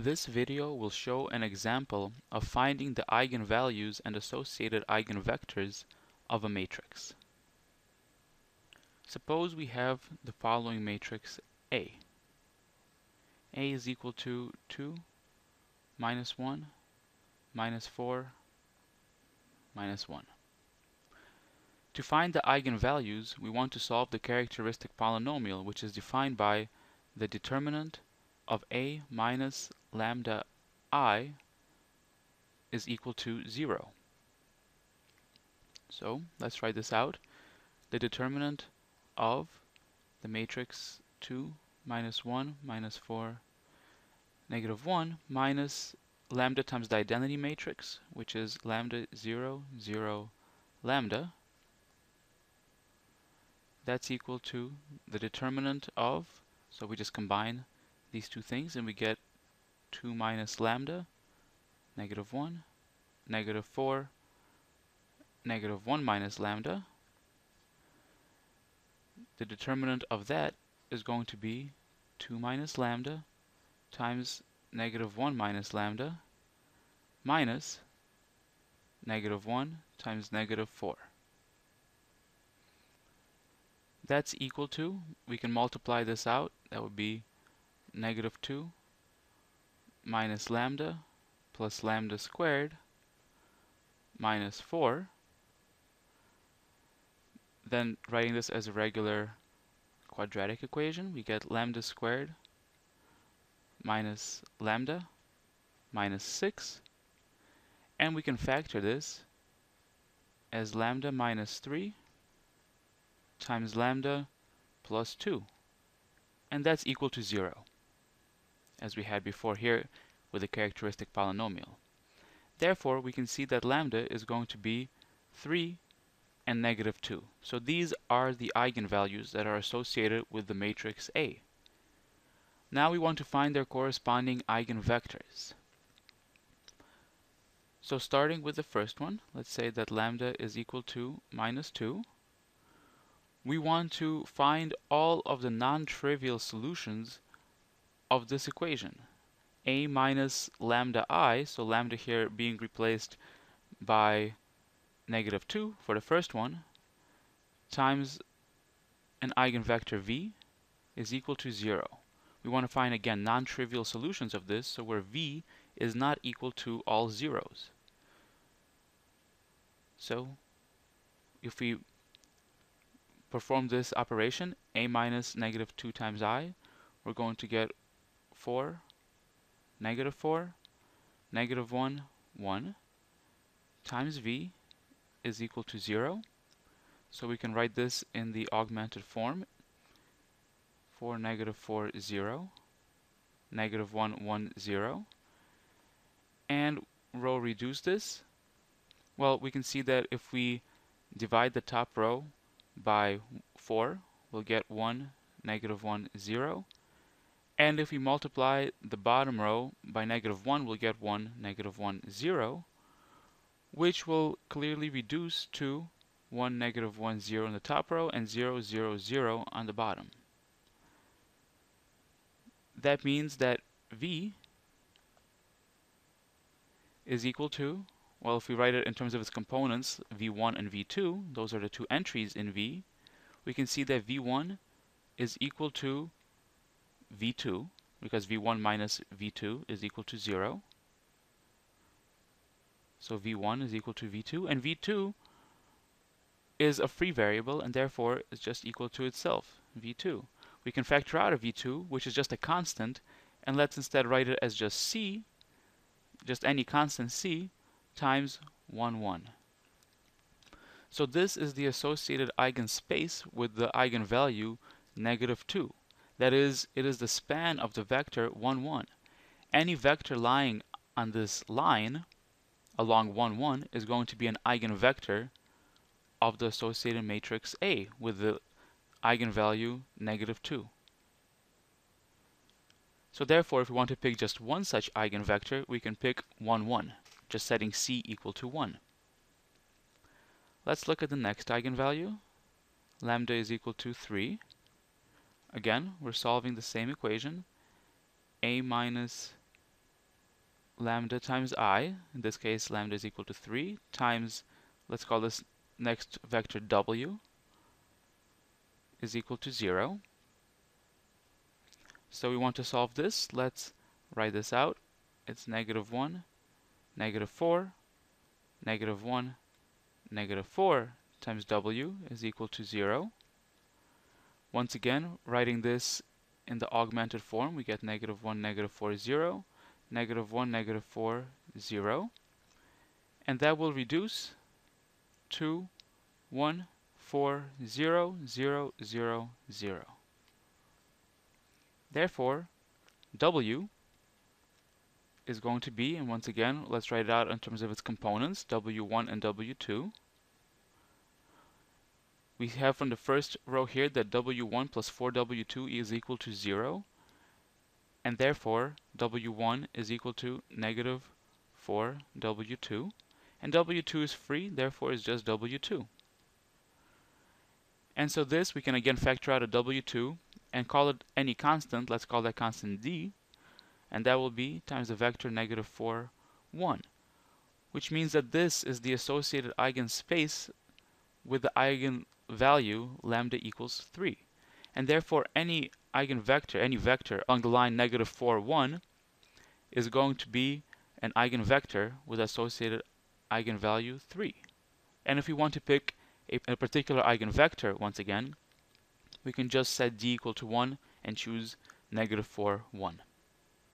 This video will show an example of finding the eigenvalues and associated eigenvectors of a matrix. Suppose we have the following matrix A. A is equal to 2, minus 1, minus 4, minus 1. To find the eigenvalues, we want to solve the characteristic polynomial, which is defined by the determinant of a minus lambda i is equal to 0. So let's write this out. The determinant of the matrix 2 minus 1 minus 4 negative 1 minus lambda times the identity matrix, which is lambda 0, 0, lambda. That's equal to the determinant of, so we just combine these two things and we get 2 minus lambda, negative 1, negative 4, negative 1 minus lambda. The determinant of that is going to be 2 minus lambda times negative 1 minus lambda minus negative 1 times negative 4. That's equal to, we can multiply this out, that would be negative 2 minus lambda plus lambda squared minus 4. Then writing this as a regular quadratic equation, we get lambda squared minus lambda minus 6. And we can factor this as lambda minus 3 times lambda plus 2. And that's equal to 0 as we had before here with the characteristic polynomial. Therefore, we can see that lambda is going to be 3 and negative 2. So these are the eigenvalues that are associated with the matrix A. Now we want to find their corresponding eigenvectors. So starting with the first one, let's say that lambda is equal to minus 2. We want to find all of the non-trivial solutions of this equation. a minus lambda i, so lambda here being replaced by negative 2 for the first one, times an eigenvector v is equal to 0. We want to find again non-trivial solutions of this, so where v is not equal to all zeros. So if we perform this operation, a minus negative 2 times i, we're going to get 4, negative 4, negative 1, 1 times v is equal to 0. So we can write this in the augmented form. 4, negative 4, 0, negative 1, 1, 0. And row reduce this. Well, we can see that if we divide the top row by 4, we'll get 1, negative 1, 0. And if we multiply the bottom row by negative 1, we'll get 1, negative 1, 0, which will clearly reduce to 1, negative 1, 0 in the top row and 0, 0, 0 on the bottom. That means that V is equal to, well, if we write it in terms of its components, V1 and V2, those are the two entries in V, we can see that V1 is equal to v2 because v1 minus v2 is equal to 0. So v1 is equal to v2 and v2 is a free variable and therefore is just equal to itself, v2. We can factor out a v2 which is just a constant and let's instead write it as just c, just any constant c, times 1, 1. So this is the associated eigenspace with the eigenvalue negative 2. That is, it is the span of the vector 1, 1. Any vector lying on this line along 1, 1 is going to be an eigenvector of the associated matrix A with the eigenvalue negative 2. So therefore, if we want to pick just one such eigenvector, we can pick 1, 1, just setting c equal to 1. Let's look at the next eigenvalue. Lambda is equal to 3. Again, we're solving the same equation. a minus lambda times i, in this case lambda is equal to 3, times, let's call this next vector w, is equal to 0. So we want to solve this. Let's write this out. It's negative 1, negative 4, negative 1, negative 4 times w is equal to 0. Once again, writing this in the augmented form, we get negative 1, negative 4, 0, negative 1, negative 4, 0. And that will reduce to 1, 4, 0, 0, 0, 0. Therefore, w is going to be, and once again, let's write it out in terms of its components, w1 and w2. We have from the first row here that w1 plus 4w2 is equal to 0, and therefore w1 is equal to negative 4w2, and w2 is free, therefore is just w2. And so this, we can again factor out a w2 and call it any constant, let's call that constant d, and that will be times the vector negative 4, 1, which means that this is the associated eigenspace with the eigenvalue lambda equals 3. And therefore any eigenvector, any vector along the line negative 4, 1 is going to be an eigenvector with associated eigenvalue 3. And if we want to pick a, a particular eigenvector, once again, we can just set d equal to 1 and choose negative 4, 1.